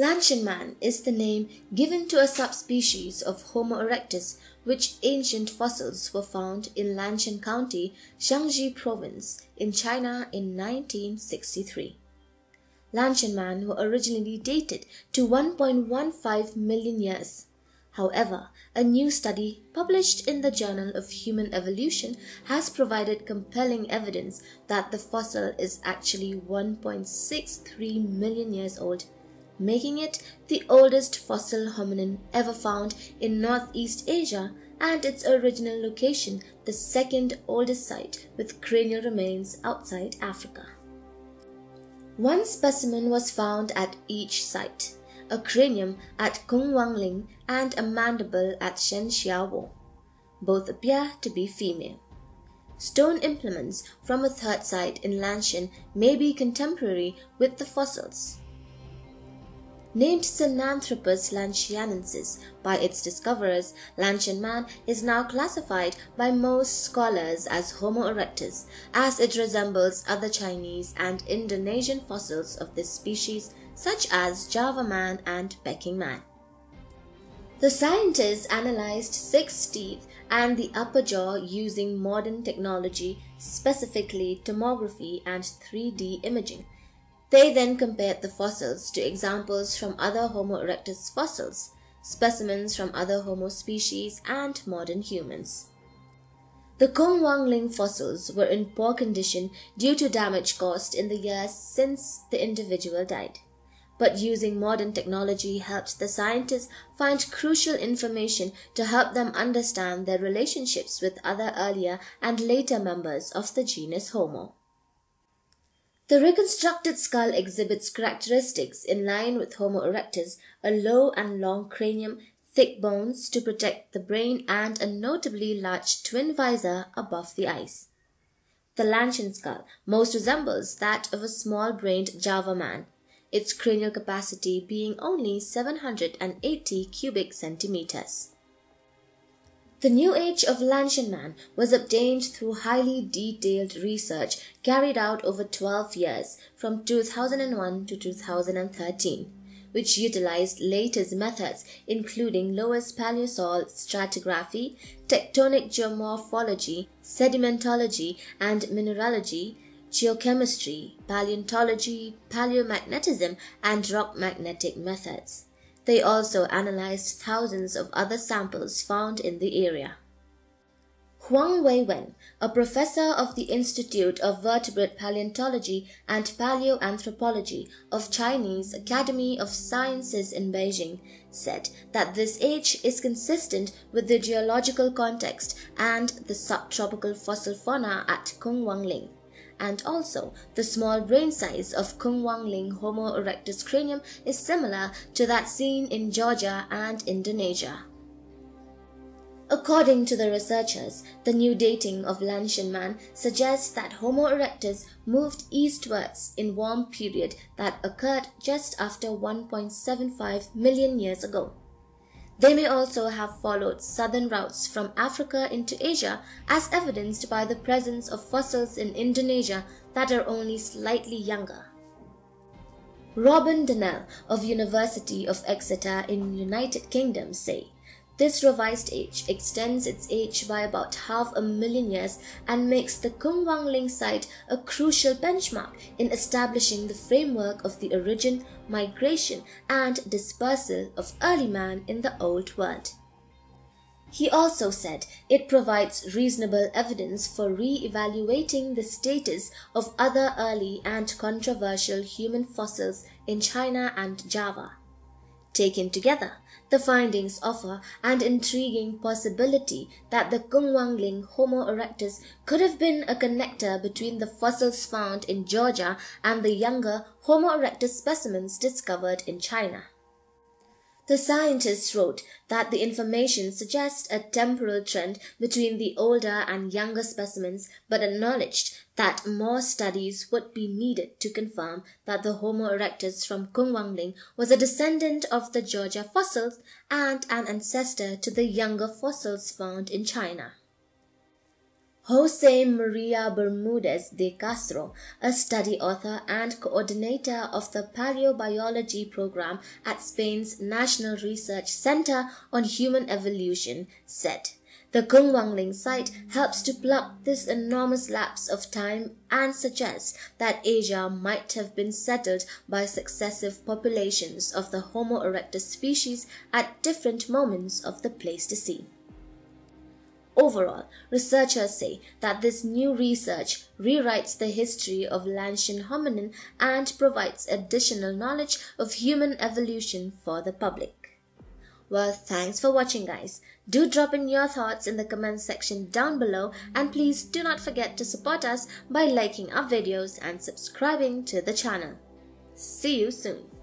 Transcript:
Lantian man is the name given to a subspecies of Homo erectus which ancient fossils were found in Lantian County, Shaanxi Province in China in 1963. Lantian man were originally dated to 1.15 million years. However, a new study published in the Journal of Human Evolution has provided compelling evidence that the fossil is actually 1.63 million years old making it the oldest fossil hominin ever found in Northeast Asia and its original location the second oldest site with cranial remains outside Africa. One specimen was found at each site, a cranium at Kung Wangling and a mandible at Chenjiawo. Both appear to be female. Stone implements from a third site in Lantian may be contemporary with the fossils. Named Sinanthropus lantianensis by its discoverers, Lantian man is now classified by most scholars as Homo erectus, as it resembles other Chinese and Indonesian fossils of this species, such as Java man and Peking man. The scientists analyzed six teeth and the upper jaw using modern technology, specifically tomography and 3D imaging. They then compared the fossils to examples from other Homo erectus fossils, specimens from other Homo species, and modern humans. The Kung Wangling fossils were in poor condition due to damage caused in the years since the individual died. But using modern technology helped the scientists find crucial information to help them understand their relationships with other earlier and later members of the genus Homo. The reconstructed skull exhibits characteristics in line with Homo erectus, a low and long cranium, thick bones to protect the brain, and a notably large twin visor above the eyes. The Lantian skull most resembles that of a small-brained Java man, its cranial capacity being only 780 cubic centimeters. The new age of Lantian man was obtained through highly detailed research carried out over 12 years from 2001 to 2013, which utilized latest methods including loess Paleosol stratigraphy, tectonic geomorphology, sedimentology and mineralogy, geochemistry, paleontology, paleomagnetism, and rock magnetic methods. They also analyzed thousands of other samples found in the area. Huang Weiwen, a professor of the Institute of Vertebrate Paleontology and Paleoanthropology of Chinese Academy of Sciences in Beijing, said that this age is consistent with the geological context and the subtropical fossil fauna at Kung Wangling and also the small brain size of Kung Wangling Homo erectus cranium is similar to that seen in Georgia and Indonesia. According to the researchers, the new dating of Lantian man suggests that Homo erectus moved eastwards in warm period that occurred just after 1.75 million years ago. They may also have followed southern routes from Africa into Asia as evidenced by the presence of fossils in Indonesia that are only slightly younger. Robin Dennell of University of Exeter in United Kingdom say this revised age extends its age by about half a million years and makes the Kung site a crucial benchmark in establishing the framework of the origin, migration, and dispersal of early man in the Old World. He also said it provides reasonable evidence for re-evaluating the status of other early and controversial human fossils in China and Java. Taken together, the findings offer an intriguing possibility that the Kung Wangling Homo erectus could have been a connector between the fossils found in Georgia and the younger Homo erectus specimens discovered in China. The scientists wrote that the information suggests a temporal trend between the older and younger specimens, but acknowledged that more studies would be needed to confirm that the Homo erectus from Kung Wangling was a descendant of the Georgia fossils and an ancestor to the younger fossils found in China. Jose Maria Bermudez de Castro, a study author and coordinator of the Paleobiology program at Spain's National Research Center on Human Evolution, said. The Kungwangling site helps to plug this enormous lapse of time and suggests that Asia might have been settled by successive populations of the Homo erectus species at different moments of the Pleistocene. Overall, researchers say that this new research rewrites the history of Lantian hominin and provides additional knowledge of human evolution for the public. Well, thanks for watching guys. Do drop in your thoughts in the comment section down below and please do not forget to support us by liking our videos and subscribing to the channel. See you soon.